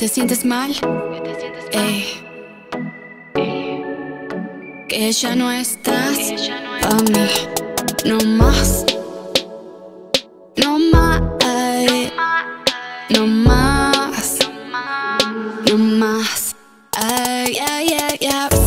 te sientes mal, ey. Que ya no estás a mí, no más, no más, no más, no más. Ay, ay, ay, ay,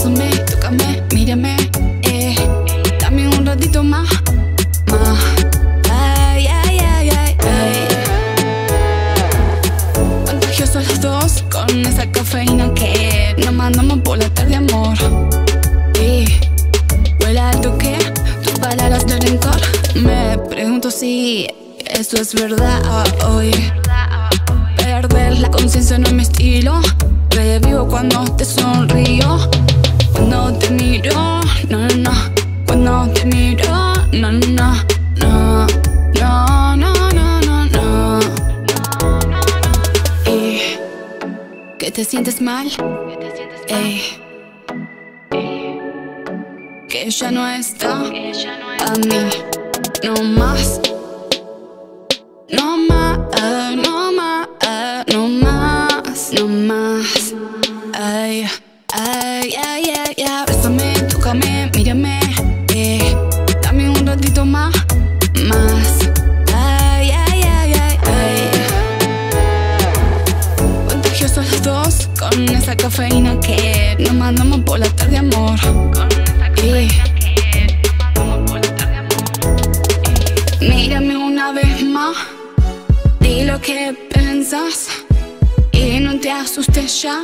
esa cafeína que nos mandamos por la tarde, amor. Y huele alto que tus palabras de rencor. Me pregunto si eso es verdad hoy. Perder la conciencia no es mi estilo. Revivo cuando te sonrío. Cuando te miro, no, no, no. Cuando te miro, no, no. No, te sientes mal, ey. Que ya no está a mí, no más. No más, no más, no más, no más. Ay, ay, ay, ay, ay. Bésame, tócame, mírame, con esa cafeína que nos mandamos por la tarde, amor. Y mírame una vez más, di lo que pensas y no te asustes ya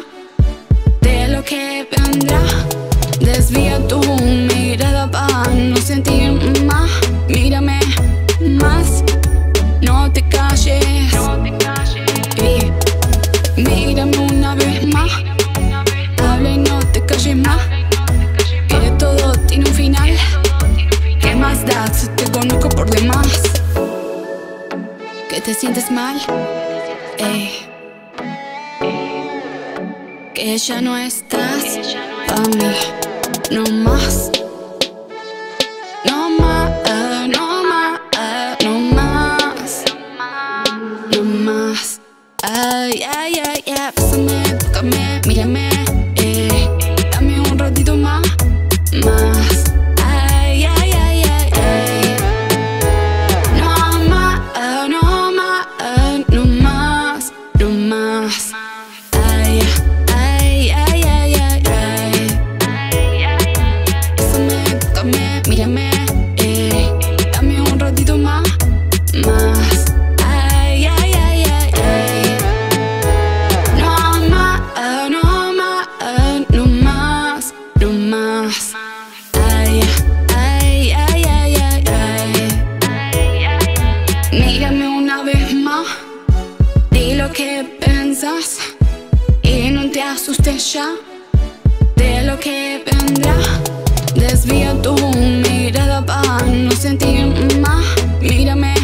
de lo que vendrá. Desvía tu mirada para no sentir más. Mírame más. Que todo tiene un final. ¿Qué más da si te conozco por demás? Que te sientes mal, ey. Que ya no estás a mí, no más. Más. Asustes ya de lo que vendrá. Desvía tu mirada para no sentir más. Mírame